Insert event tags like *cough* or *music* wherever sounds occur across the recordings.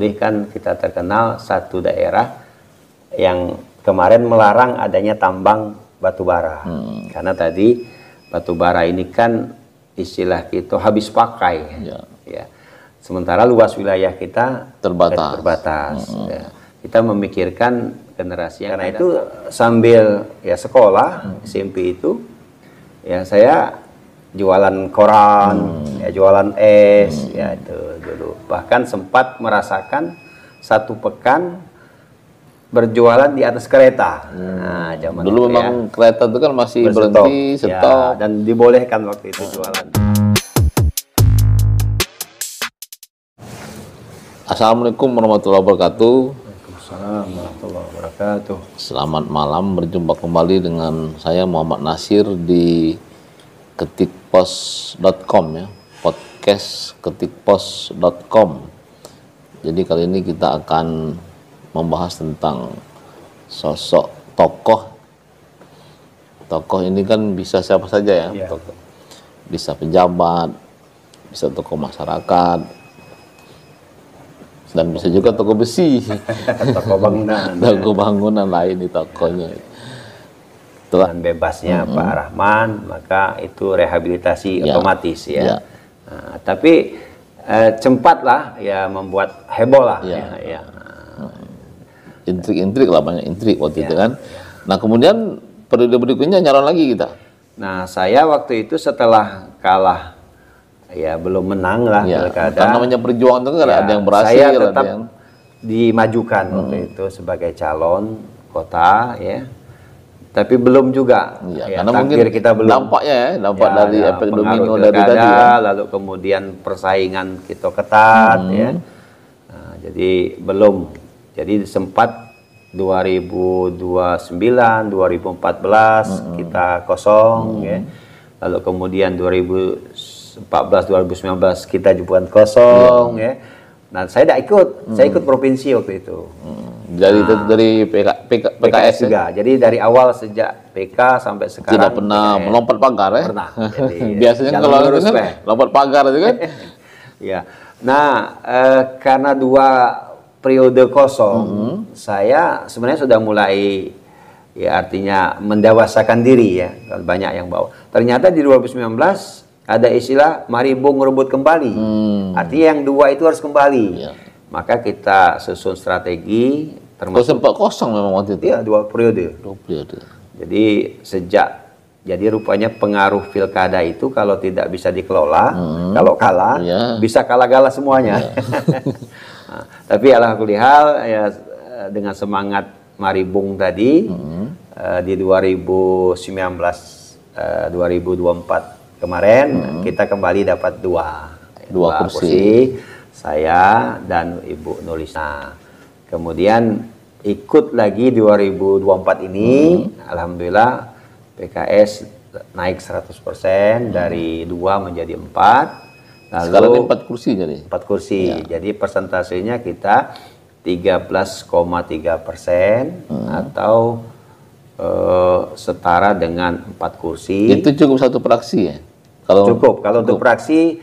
Mulih kan kita terkenal satu daerah yang kemarin melarang adanya tambang batu bara. Hmm. Karena tadi batu bara ini kan istilah kita habis pakai. Ya. Ya. Sementara luas wilayah kita Terbatas. terbatas. Ya. Kita memikirkan generasi yang karena itu sambil ya sekolah SMP itu ya saya jualan koran, ya jualan es, ya itu dulu. Bahkan sempat merasakan satu pekan berjualan di atas kereta. Nah, zaman Dulu itu ya. memang kereta itu kan masih Berstop. berhenti, Ya, stop. dan dibolehkan waktu itu jualan. Assalamualaikum warahmatullahi wabarakatuh. Waalaikumsalam warahmatullahi wabarakatuh. Selamat malam, berjumpa kembali dengan saya Muhammad Nasir di ketikpos.com ya, ketikpos.com. Jadi kali ini kita akan membahas tentang sosok tokoh. Tokoh ini kan bisa siapa saja ya, tokoh. Bisa pejabat, bisa tokoh masyarakat, dan bisa juga tokoh besi. *laughs* Toko bangunan. *laughs* Toko bangunan lain di tokonya. Dengan bebasnya Pak Rahman, maka itu rehabilitasi Ya. otomatis ya. Ya. Nah, tapi eh, cepatlah ya membuat heboh lah. Ya. Ya. ya. Intrik-intrik lah banyak intrik waktu Ya, itu kan. Nah kemudian periode berikutnya nyalon lagi kita. Nah saya waktu itu setelah kalah, ya belum menang lah Ya. pilkada. Karena namanya perjuangan itu kan Ya, ada yang berhasil, Saya ada tetap yang dimajukan waktu itu sebagai calon kota ya. Tapi belum juga. Ya, Ya, karena mungkin kita belum. dampaknya ya, dampak Ya, dari ada efek domino dari tadi ya. Lalu kemudian persaingan kita ketat Hmm. ya. Nah, jadi belum. Jadi sempat 2029, 2014 Hmm. kita kosong ya. Lalu kemudian 2014, 2019 kita juga kosong Iya. ya. Nah, saya tidak ikut. Saya Hmm. ikut provinsi waktu itu. Jadi itu dari PK, PK, PKS, PKS ya? juga. Jadi dari awal sejak PK sampai sekarang tidak pernah PKS. melompat pagar ya. Pernah. *laughs* Jadi, Biasanya kalau lurus, kan lompat pagar itu kan. *laughs* Ya. Nah, eh, karena dua periode kosong, Mm-hmm. saya sebenarnya sudah mulai ya artinya mendewasakan diri ya. Kalau Banyak yang bawa. Ternyata di 2019 ada istilah mari bung rebut kembali. Artinya yang dua itu harus kembali. Hmm. Iya. Maka kita susun strategi termasuk sempat kosong memang waktu itu. ya dua periode. Dua periode. Jadi sejak jadi rupanya pengaruh pilkada itu kalau tidak bisa dikelola, kalau kalah Iya. bisa kalah-kalah semuanya. Nah, *laughs* tapi alhamdulillah ya eh, dengan semangat Mari Bung tadi eh, di 2019 eh, 2024 kemarin kita kembali dapat dua Dua kursi. saya dan Ibu Nurisa. Kemudian ikut lagi 2024 ini, alhamdulillah PKS naik 100% dari dua menjadi empat. Lalu Sekarang empat kursi jadi. empat kursi. Jadi persentasenya kita 13,3 persen atau eh, setara dengan empat kursi. Itu cukup satu praksi ya. Kalau Cukup. Kalau untuk praksi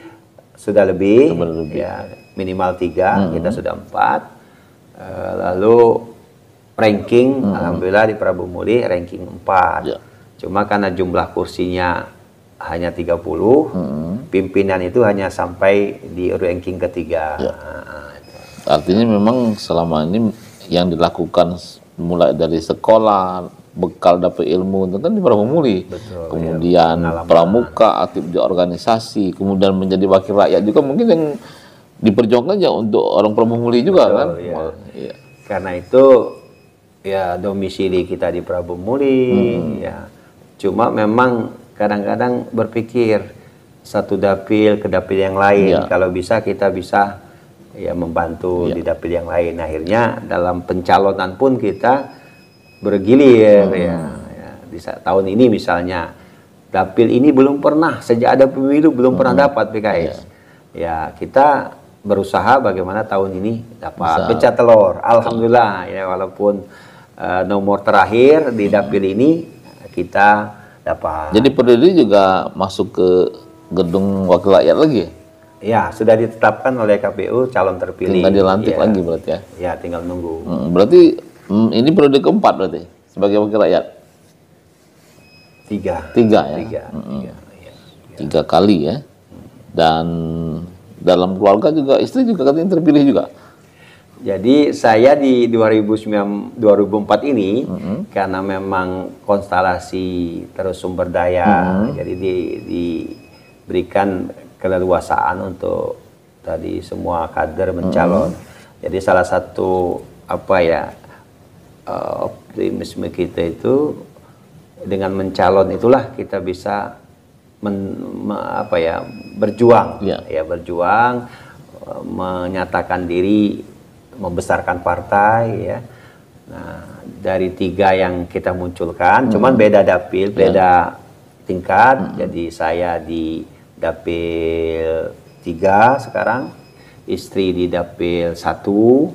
sudah lebih, Sudah lebih. ya minimal tiga, kita sudah empat. Eh, lalu ranking, alhamdulillah di Prabu Muli ranking empat. Ya. Cuma karena jumlah kursinya hanya 30, pimpinan itu hanya sampai di ranking ketiga. Ya. Nah, itu. Artinya memang selama ini yang dilakukan mulai dari sekolah, bekal dapat ilmu itu kan di Muli. Betul, kemudian ya, pramuka, aktif di organisasi, kemudian menjadi wakil rakyat juga mungkin yang diperjuangkan ya untuk orang Muli juga Betul, kan. ya. Iya. Karena itu ya domisili kita di Prabu Muli ya. Cuma memang kadang-kadang berpikir satu dapil ke dapil yang lain Iya. kalau bisa kita bisa ya membantu di dapil yang lain. Akhirnya dalam pencalonan pun kita bergilir ya. ya. Di saat tahun ini misalnya dapil ini belum pernah sejak ada pemilu belum pernah dapat PKS. Ya, kita berusaha bagaimana tahun ini dapat pecah telur. Alhamdulillah ya walaupun eh, nomor terakhir di dapil ini kita dapat. Jadi periode ini juga masuk ke gedung wakil rakyat lagi. ya? Ya, sudah ditetapkan oleh KPU calon terpilih. Tinggal dilantik Ya. lagi berarti ya. Ya, tinggal nunggu. Hmm, berarti hmm, ini periode keempat berarti sebagai wakil rakyat. Tiga. Tiga ya. Tiga. Tiga. Ya. Tiga kali ya. Dan dalam keluarga juga istri juga katanya terpilih juga. Jadi saya di 2009 2004 ini karena memang konstelasi terus sumber daya jadi di, diberikan keleluasaan untuk tadi semua kader mencalon. Jadi salah satu apa ya eh, optimisme kita itu dengan mencalon itulah kita bisa men- me- apa ya berjuang Ya. ya berjuang eh, menyatakan diri membesarkan partai ya. Nah dari tiga yang kita munculkan cuman beda dapil beda tingkat. Jadi saya di dapil tiga sekarang istri di dapil satu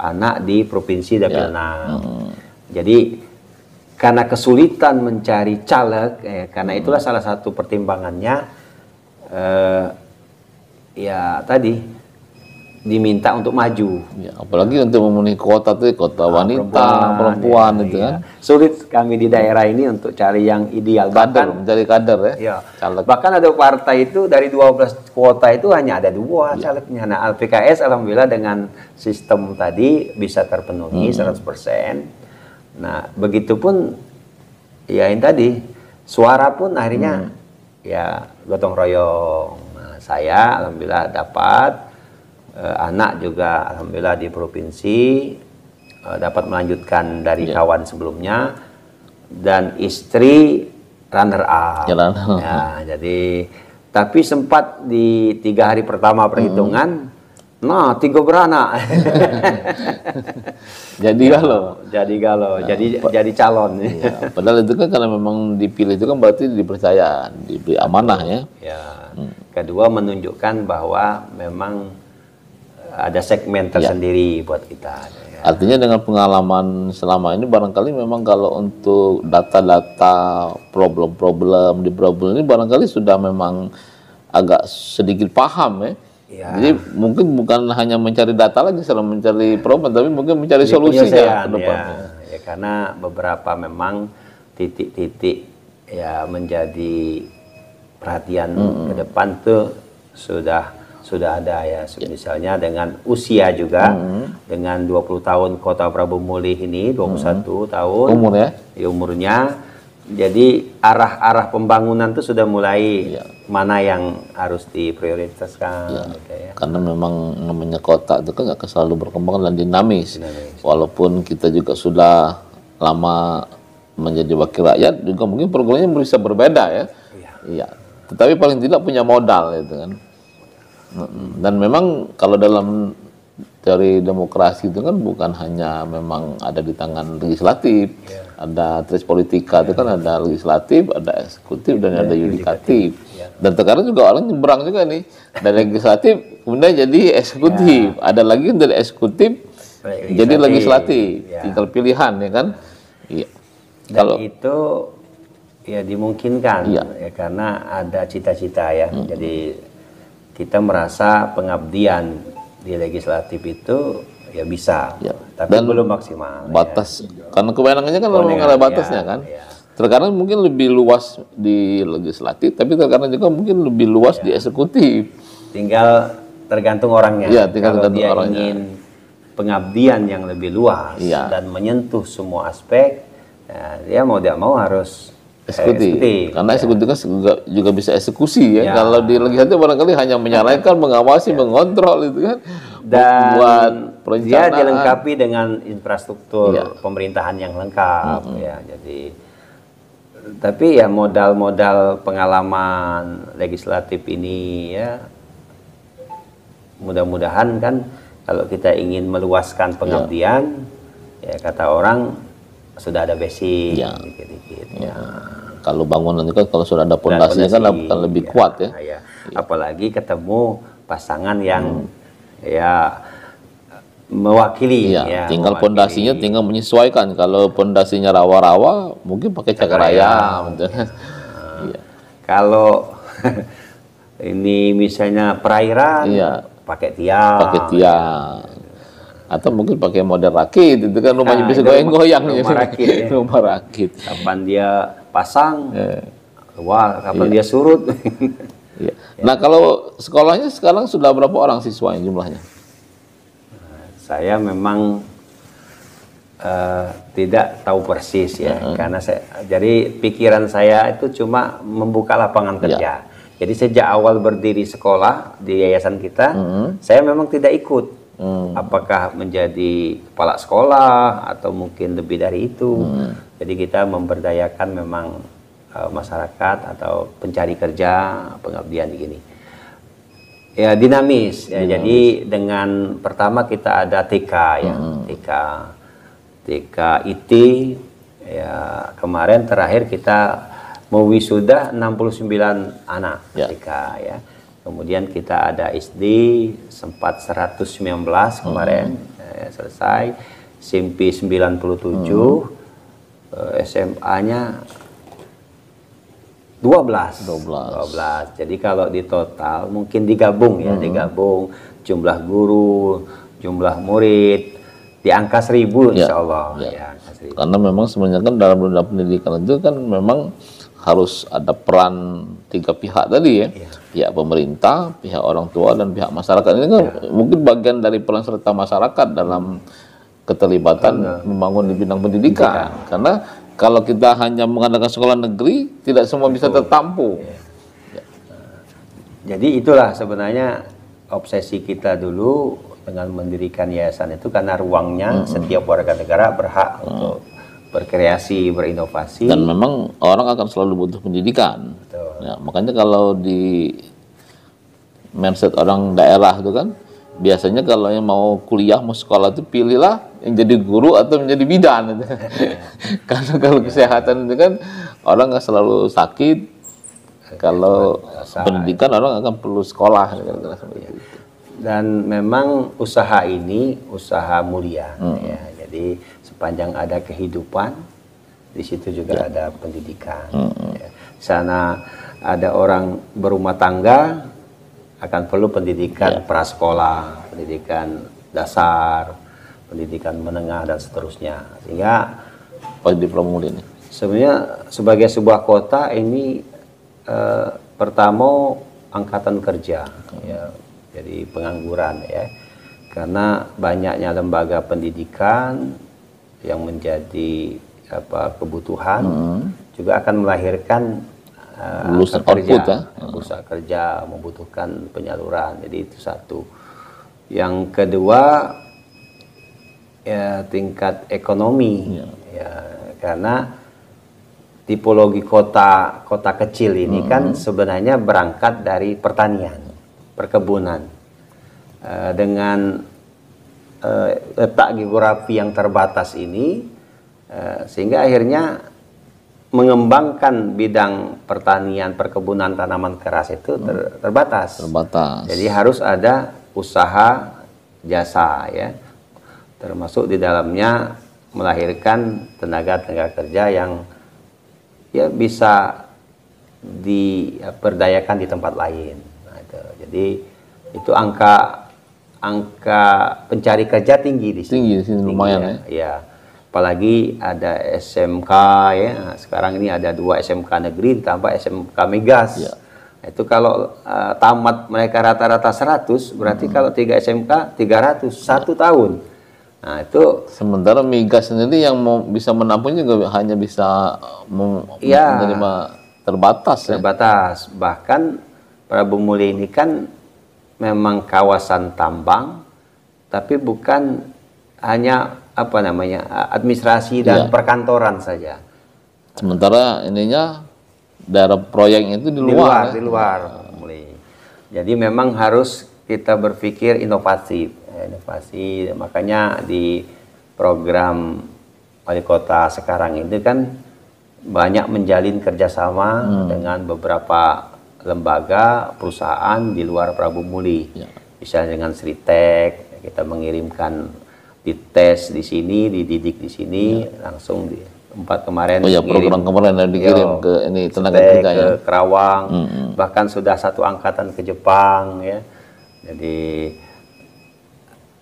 anak di provinsi dapil enam. Jadi karena kesulitan mencari caleg, eh, karena itulah salah satu pertimbangannya, eh, ya tadi diminta untuk maju. Ya, apalagi untuk memenuhi kuota tuh kuota wanita, perempuan, ya, itu iya. kan. Sulit kami di daerah ini untuk cari yang ideal. Kader, Bahkan, mencari kader ya. ya, Caleg. bahkan ada partai itu dari 12 kuota itu hanya ada dua Iya. calegnya. Nah, PKS alhamdulillah dengan sistem tadi bisa terpenuhi Hmm. 100%. Nah, begitupun ya yang tadi suara pun akhirnya Hmm. ya gotong royong. Nah, saya alhamdulillah dapat Eh, anak juga alhamdulillah di provinsi eh, dapat melanjutkan dari Iya. kawan sebelumnya dan istri runner up. Ya, runner up. Ya, jadi tapi sempat di tiga hari pertama perhitungan, nah tiga beranak. Jadi kalau *laughs* jadi galau, jadi jadi calon. *laughs* ya, padahal itu kan karena memang dipilih itu kan berarti dipercaya, diberi amanah ya. Ya. Kedua menunjukkan bahwa memang ada segmen tersendiri buat kita. ya. Artinya dengan pengalaman selama ini barangkali memang kalau untuk data-data problem-problem di problem ini barangkali sudah memang agak sedikit paham ya. Ya. Jadi mungkin bukan hanya mencari data lagi setelah mencari problem, tapi mungkin mencari Jadi solusinya penyelesaian, ke depan. Ya, ya karena beberapa memang titik-titik ya menjadi perhatian ke depan tuh sudah sudah ada ya misalnya dengan usia juga dengan 20 tahun kota Prabu Mulih ini 21 tahun Umur ya. ya umurnya jadi arah-arah pembangunan tuh sudah mulai Iya. mana yang harus diprioritaskan gitu ya. Karena memang namanya kota itu kan akan selalu berkembang dan dinamis. Dinamis. Walaupun kita juga sudah lama menjadi wakil rakyat, juga mungkin programnya bisa berbeda ya. Iya. Tetapi paling tidak punya modal itu kan. Dan memang kalau dalam teori demokrasi itu kan bukan hanya memang ada di tangan legislatif, ada tres politika itu kan ada legislatif, ada eksekutif dan ada yudikatif. Dan sekarang juga orang nyebrang juga nih dari legislatif kemudian jadi eksekutif, ada lagi dari eksekutif Legislatif, jadi legislatif, ya. tinggal pilihan ya kan. Iya. Dan Kalau itu ya dimungkinkan Iya. ya karena ada cita-cita ya. Jadi kita merasa pengabdian di legislatif itu ya bisa, Ya. tapi Dan belum maksimal. ya. batas karena kewenangannya kan memang ada batasnya ya, kan. ya. Terkadang mungkin lebih luas di legislatif, tapi terkadang juga mungkin lebih luas di eksekutif. Tinggal tergantung orangnya. Iya, tinggal Kalau tergantung dia orangnya. ingin pengabdian yang lebih luas Iya. dan menyentuh semua aspek, ya, dia mau tidak mau harus eh, Eksekutif. Karena ya. eksekutif kan juga, juga bisa eksekusi ya. Ya. Kalau di legislatif barangkali hanya menyarankan, mengawasi, mengontrol itu kan. dan buat dia dilengkapi dengan infrastruktur Iya. pemerintahan yang lengkap ya jadi tapi ya modal-modal pengalaman legislatif ini ya mudah-mudahan kan kalau kita ingin meluaskan pengabdian ya kata orang sudah ada basic Iya. dikit-dikit Ya. Kalau bangunan itu kan kalau sudah ada pondasinya kan akan lebih ya, kuat ya. ya. Apalagi ketemu pasangan yang ya mewakili Iya, ya, tinggal pondasinya tinggal menyesuaikan. Kalau pondasinya rawa-rawa, mungkin pakai cakar ayam, gitu kan. *laughs* Iya. Kalau *laughs* ini misalnya perairan, Iya. pakai tiang. pakai tiang atau mungkin pakai model rakit itu kan rumahnya Nah, bisa goyang-goyang rumah- gitu. rumah rakit, *laughs* ya. rumah rakit Kapan dia pasang, Eh, wah, kapan Iya. dia surut. *laughs* iya. nah kalau sekolahnya sekarang sudah berapa orang siswanya jumlahnya saya memang eh, tidak tahu persis ya, karena saya, jadi pikiran saya itu cuma membuka lapangan kerja. Jadi sejak awal berdiri sekolah di yayasan kita, saya memang tidak ikut. Apakah menjadi kepala sekolah atau mungkin lebih dari itu. Jadi kita memberdayakan memang eh, masyarakat atau pencari kerja, pengabdian di gini. Ya dinamis. Ya, Jadi dengan pertama kita ada TK ya, TK, TK IT. Ya kemarin terakhir kita mewisuda 69 anak Ya. TK ya. Kemudian kita ada SD sempat 119 kemarin eh, selesai. SMP 97, eh, SMA-nya 12. 12. 12. Jadi kalau di total mungkin digabung ya, digabung jumlah guru, jumlah murid di angka seribu Ya, insya Allah. ya. Ya, angka seribu. karena memang sebenarnya kan dalam dunia pendidikan itu kan memang harus ada peran tiga pihak tadi ya. Iya. pihak pemerintah pihak orang tua dan pihak masyarakat. Ini kan Iya. mungkin bagian dari peran serta masyarakat dalam keterlibatan membangun di bidang pendidikan. Karena kalau kita hanya mengadakan sekolah negeri tidak semua bisa tertampung Iya. Jadi itulah sebenarnya obsesi kita dulu dengan mendirikan yayasan itu karena ruangnya setiap warga negara berhak untuk berkreasi, berinovasi. dan memang orang akan selalu butuh pendidikan Betul. Ya, makanya kalau di mindset orang daerah itu kan biasanya kalau yang mau kuliah mau sekolah itu pilihlah yang jadi guru atau menjadi bidan gitu. *laughs* *laughs* karena kalau kesehatan itu kan orang nggak selalu sakit kalau pendidikan orang akan perlu sekolah kira-kira seperti itu. Dan memang usaha ini usaha mulia, ya. Jadi sepanjang ada kehidupan, di situ juga ada pendidikan. ya. Di sana ada orang berumah tangga, akan perlu pendidikan prasekolah, pendidikan dasar, pendidikan menengah dan seterusnya. Sehingga Pas di ini. sebenarnya sebagai sebuah kota ini eh, pertama angkatan kerja ya jadi pengangguran ya karena banyaknya lembaga pendidikan yang menjadi apa kebutuhan juga akan melahirkan eh, Lulusan kerja output, ya. Lulusan kerja membutuhkan penyaluran. Jadi itu satu. Yang kedua ya tingkat ekonomi. Ya karena tipologi kota kota kecil ini kan sebenarnya berangkat dari pertanian perkebunan. Eh, dengan eh, letak geografi yang terbatas ini eh, sehingga akhirnya mengembangkan bidang pertanian perkebunan tanaman keras itu ter- terbatas Terbatas. jadi harus ada usaha jasa ya. Termasuk di dalamnya melahirkan tenaga-tenaga kerja yang ya bisa diperdayakan di tempat lain. Nah, itu. Jadi itu angka angka pencari kerja tinggi di sini. Tinggi di sini, lumayan ya. Ya. Apalagi ada SMK ya. Sekarang ini ada dua SMK negeri ditambah SMK Migas. Ya. Itu kalau uh, tamat mereka rata-rata 100, berarti kalau tiga SMK 300 satu tahun. Nah, itu Sementara migas sendiri yang mau bisa menampung juga hanya bisa mem- Iya. menerima terbatas ya. terbatas. Bahkan Prabu Muli ini kan memang kawasan tambang, tapi bukan hanya apa namanya administrasi dan Iya. perkantoran saja. Sementara ininya daerah proyeknya itu di Di luar. luar, ya. di luar. Jadi memang harus kita berpikir inovatif, Ya, inovasi. Makanya di program wali kota sekarang itu kan banyak menjalin kerjasama Hmm. dengan beberapa lembaga perusahaan di luar Prabu Muli. Ya. Misalnya dengan Sritek, kita mengirimkan dites di sini, dididik di sini, Ya. langsung di empat kemarin Oh ya ngirim program kemarin yang dikirim Yo, ke ini tenaga stay kerja ke ya. Kerawang, bahkan sudah satu angkatan ke Jepang ya. Jadi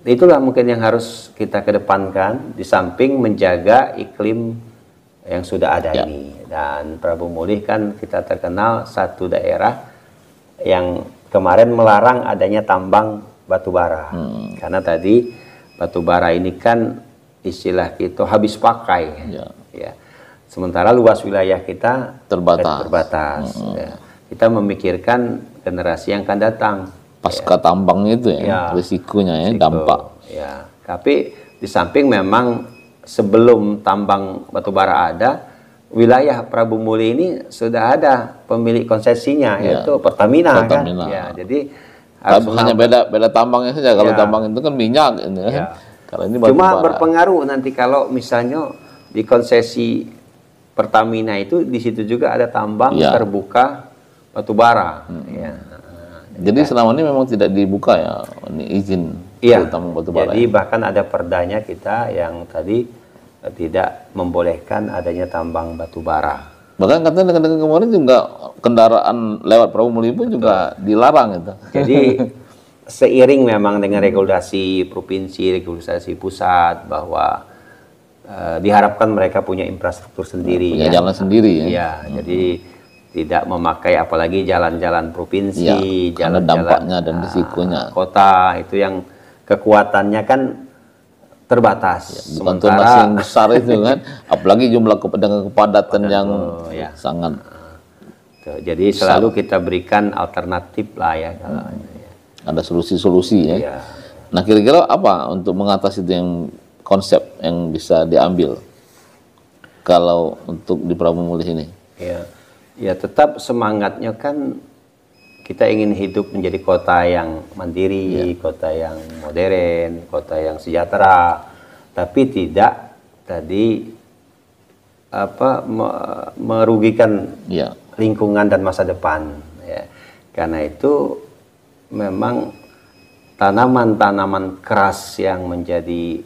itulah mungkin yang harus kita kedepankan di samping menjaga iklim yang sudah ada Ya. ini. Dan Prabu Mulih kan kita terkenal satu daerah yang kemarin melarang adanya tambang batu bara. Hmm. Karena tadi batu bara ini kan istilah kita habis pakai. Ya. Ya. Sementara luas wilayah kita Terbatas. terbatas. Ya. Kita memikirkan generasi yang akan datang. Pasca tambang itu ya, Ya. risikonya ya, Risiko. dampak. Ya, tapi di samping memang sebelum tambang batubara ada, wilayah Prabu Muli ini sudah ada pemilik konsesinya Ya. yaitu Pertamina, Pertamina. kan. Ya, jadi Tapi hanya beda beda tambangnya saja. Kalau Ya. tambang itu kan minyak ini kan. Ya. Kalau ini batu cuma bara. berpengaruh nanti kalau misalnya di konsesi Pertamina itu di situ juga ada tambang Ya. terbuka batubara. Ya. Jadi selama ini memang tidak dibuka ya ini izin Iya. tambang batu bara. Jadi ya. bahkan ada perdanya kita yang tadi tidak membolehkan adanya tambang batu bara. Bahkan katanya dengan kemarin juga kendaraan lewat perahu Muli pun juga dilarang itu. Jadi *laughs* seiring memang dengan regulasi provinsi, regulasi pusat bahwa eh, diharapkan mereka punya infrastruktur sendiri Punya ya. jalan sendiri ya. Iya, jadi tidak memakai apalagi jalan-jalan provinsi, Iya, jalan-jalan dampaknya dan ah, risikonya. kota itu yang kekuatannya kan terbatas. Bukan zonasi yang besar itu kan. *laughs* Apalagi jumlah kep- dengan kepadatan yang ya. sangat Tuh, jadi selalu kita berikan alternatif lah ya kalau ya. ada solusi-solusi ya. Iya. Nah kira-kira apa untuk mengatasi itu yang konsep yang bisa diambil kalau untuk di Prabu Mulih ini? Ya, ya tetap semangatnya kan kita ingin hidup menjadi kota yang mandiri, kota yang modern, kota yang sejahtera, tapi tidak tadi apa me- merugikan Ya, lingkungan dan masa depan. Ya. Karena itu memang tanaman-tanaman keras yang menjadi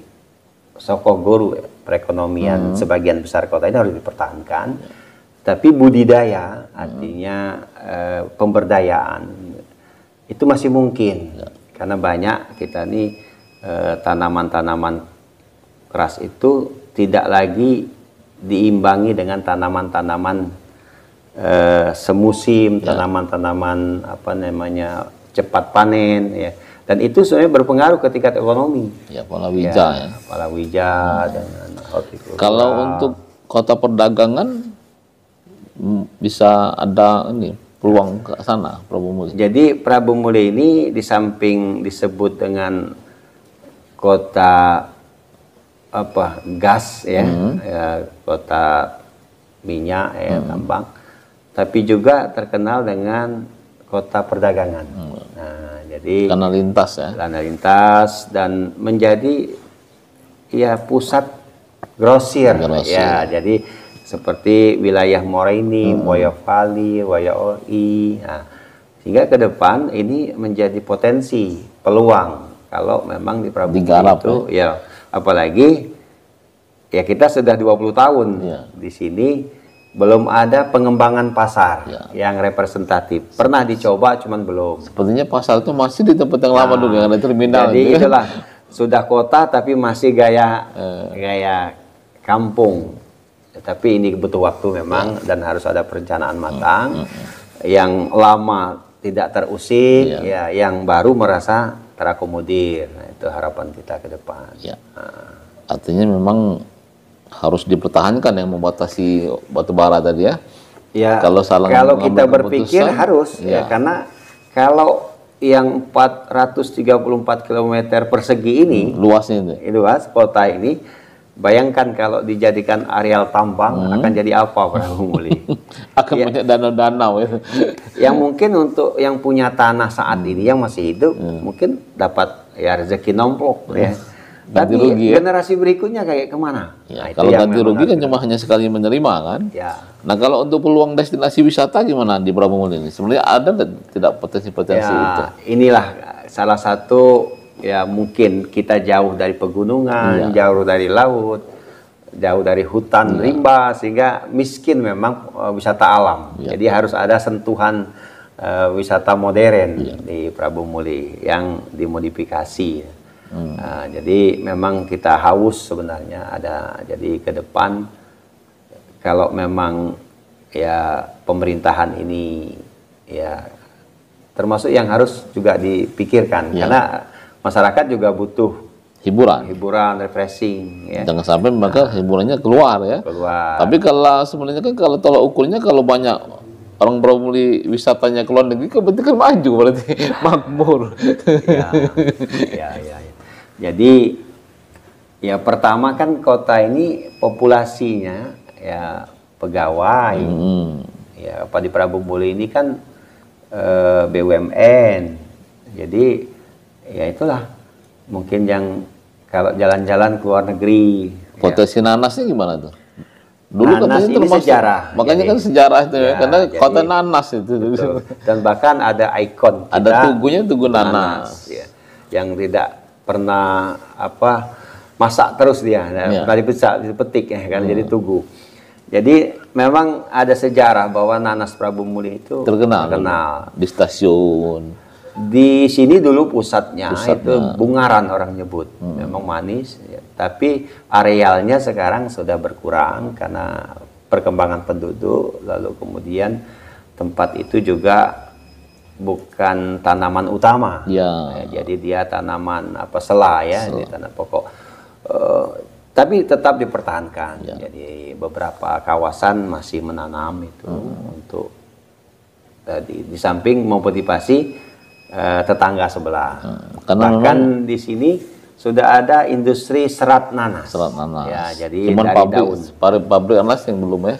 sokok guru perekonomian sebagian besar kota ini harus dipertahankan. Tapi budidaya artinya eh, pemberdayaan itu masih mungkin karena banyak kita nih eh, tanaman-tanaman keras itu tidak lagi diimbangi dengan tanaman-tanaman eh, semusim, tanaman-tanaman apa namanya cepat panen ya. Dan itu sebenarnya berpengaruh ke tingkat ekonomi. ya palawija ya. Palawija dan hortikultura. Kalau untuk kota perdagangan bisa ada ini peluang ke sana Prabu Mulih. Jadi Prabu Muli ini di samping disebut dengan kota apa gas ya, ya, kota minyak ya tambang, tapi juga terkenal dengan kota perdagangan. Nah, jadi Karena lintas ya. lalu lintas dan menjadi ya pusat grosir, Grosir. ya jadi seperti wilayah Moraini, Boyolali, Wayaoi. Nah, sehingga ke depan ini menjadi potensi peluang kalau memang di Prabu Digarap, itu ya apalagi ya kita sudah 20 tahun Ya. di sini belum ada pengembangan pasar Ya. yang representatif. Pernah dicoba cuman belum. Sepertinya pasar itu masih di tempat yang lama dulu yang ada terminal. Nah, Jadi itu kan. itulah sudah kota tapi masih gaya Eh. gaya kampung. Tapi ini butuh waktu memang Ya. dan harus ada perencanaan Hmm, matang. Yang lama tidak terusik, Ya. ya yang baru merasa terakomodir. Nah, itu harapan kita ke depan. Ya. Artinya memang harus dipertahankan yang membatasi batu bara tadi ya. Ya, Kalau salah kalau kita berpikir keputusan, harus ya. ya karena kalau yang 434 km persegi ini Luasnya itu luas kota ini bayangkan kalau dijadikan areal tambang Hmm. akan jadi apa Prabu *laughs* Muli Akan banyak danau-danau ya. *laughs* yang mungkin untuk yang punya tanah saat Hmm. ini yang masih hidup mungkin dapat ya rezeki nomplok ya Ganti tapi rugi ya. generasi berikutnya kayak ke mana Ya, Nah, itu kalau ganti rugi kan cuma hanya sekali menerima kan. ya Nah kalau untuk peluang destinasi wisata gimana di Prabu Mulih ini? Sebenarnya ada tidak potensi-potensi itu? ya inilah salah satu ya mungkin kita jauh dari pegunungan Iya. jauh dari laut jauh dari hutan rimba sehingga miskin memang eh, wisata alam. Iya. Jadi harus ada sentuhan eh, wisata modern di Prabu Muli yang dimodifikasi. Nah, jadi memang kita haus sebenarnya ada jadi ke depan kalau memang ya pemerintahan ini ya termasuk yang harus juga dipikirkan Ya. karena masyarakat juga butuh hiburan. hiburan, refreshing ya. Jangan sampai maka hiburannya keluar ya. Keluar. Tapi kalau sebenarnya kan kalau tolak ukurnya kalau banyak orang Bromuli wisatanya ke luar negeri kan berarti kan maju berarti *laughs* makmur. ya, ya, ya, ya. Jadi ya pertama kan kota ini populasinya ya pegawai. Hmm. Ya Padi Prabu Muli ini kan eh, BUMN. Jadi ya itulah mungkin yang kalau jalan-jalan ke luar negeri ya, Potensi nanasnya gimana tuh? Dulu Nanas katanya ini termasuk sejarah. Makanya Jadi- kan sejarah itu ya, Ya, karena jadi- kota nanas itu. Betul. *laughs* Dan bahkan ada ikon kita, Ada tugunya tugu nanas. ya, yang tidak pernah apa masak terus dia, nah, Ya. pernah dipesak, dipetik ya kan, jadi tugu. Jadi memang ada sejarah bahwa nanas Prabu Muli itu Terkenal. terkenal. Di stasiun. Di sini dulu pusatnya, Pusatnya. itu Bungaran orang nyebut, memang manis. ya. Tapi arealnya sekarang sudah berkurang karena perkembangan penduduk, lalu kemudian tempat itu juga bukan tanaman utama. Ya. Ya, jadi dia tanaman apa sela ya, di tanah pokok. Eh, tapi tetap dipertahankan. Ya. Jadi beberapa kawasan masih menanam itu Hmm. untuk tadi di samping memotivasi eh, tetangga sebelah. Hmm. Karena Bahkan di sini sudah ada industri serat nanas. Serat nanas. Ya, jadi Cuman dari pabrik, daun. pabrik, pabrik nanas yang belum ya.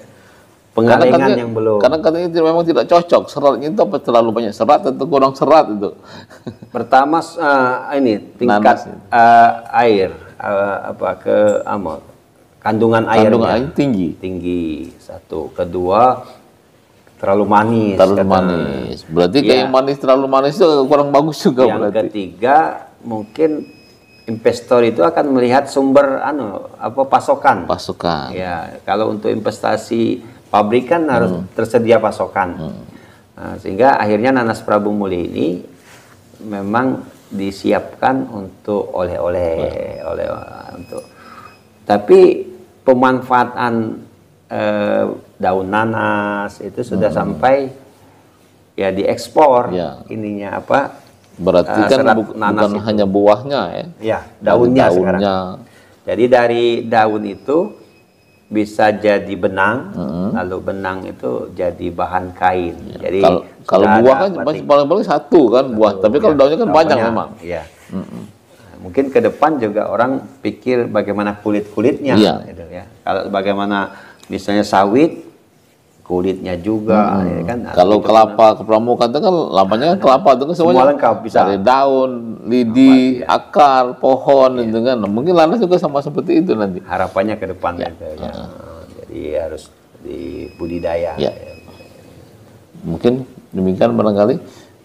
Pengalengan katanya- yang belum. Karena katanya itu memang tidak cocok. Seratnya itu apa terlalu banyak serat atau kurang serat itu? *laughs* Pertama eh, ini tingkat Nanas eh, air eh, apa ke apa, kandungan airnya Kandungan air tinggi. tinggi satu. Kedua terlalu manis. Terlalu kata- manis. Berarti kayak Ya. yang manis terlalu manis itu kurang bagus juga Yang berarti. ketiga mungkin investor itu akan melihat sumber anu apa pasokan. Pasukan. Ya, kalau untuk investasi pabrik kan harus Hmm. tersedia pasokan. Nah, sehingga akhirnya nanas Prabu Muli ini memang disiapkan untuk oleh-oleh, oleh untuk. Tapi pemanfaatan eh, daun nanas itu sudah sampai ya diekspor Hmm. Ya. ininya apa? Berarti eh, kan bu- nanas bukan itu. hanya buahnya ya. Ya, Dari daunnya, sekarang. daunnya. Jadi dari daun itu bisa jadi benang, lalu benang itu jadi bahan kain. Jadi Kalau kalau buah kan batik. paling paling satu kan buah, tapi kalau Ya, daunnya kan banyak daunnya, memang. Iya. Nah, Mungkin ke depan juga orang pikir bagaimana kulit kulitnya, Iya. gitu ya. Kalau bagaimana misalnya sawit, kulitnya juga, ya kan. Nah, Kalau itu kelapa ke pramuka itu kan lampanya kan kelapa itu kan semuanya Semua lengkap, bisa. dari daun, lidi, akar, pohon itu kan. Mungkin nanas juga sama seperti itu nanti. harapannya ke depan gitu ya. Jadi harus dibudidaya. Ya. Mungkin demikian barangkali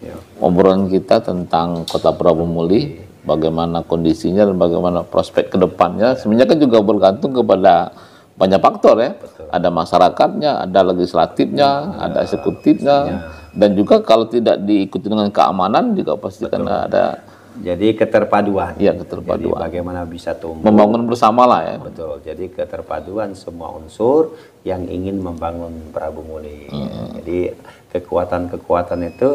Ya. obrolan kita tentang Kota Prabu Muli, bagaimana kondisinya dan bagaimana prospek ke depannya. Sebenarnya kan juga bergantung kepada banyak faktor ya. Ada masyarakatnya, ada legislatifnya, ada eksekutifnya, dan juga kalau tidak diikuti dengan keamanan juga pasti kan ada Jadi keterpaduan. ya Jadi keterpaduan. bagaimana bisa tumbuh. Membangun bersama lah ya. Betul. Jadi keterpaduan semua unsur yang ingin membangun Prabu Muli. Hmm. Jadi kekuatan-kekuatan itu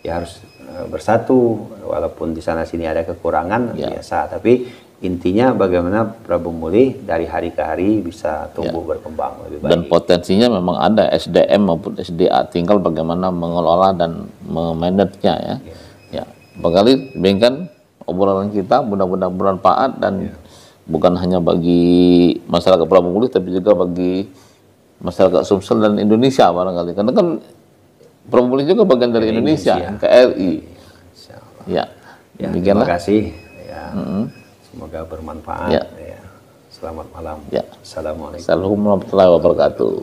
ya harus eh, bersatu walaupun di sana sini ada kekurangan Ya. biasa, tapi intinya bagaimana Prabu Muli dari hari ke hari bisa tumbuh berkembang lebih baik. Ya. Dan potensinya memang ada SDM maupun SDA, tinggal bagaimana mengelola dan memanagenya ya. Ya, barangkali demikian obrolan kita mudah-mudahan bermanfaat dan bukan hanya bagi masyarakat Prabu Muli tapi juga bagi masyarakat Sumsel dan Indonesia barangkali. Karena kan Prabu Muli juga bagian dari Indonesia, KRI. Insyaallah. Ya. Ya, terima kasih. Ya. Semoga bermanfaat. Ya. Ya. Selamat malam. Ya. Assalamualaikum. Assalamualaikum warahmatullahi wabarakatuh.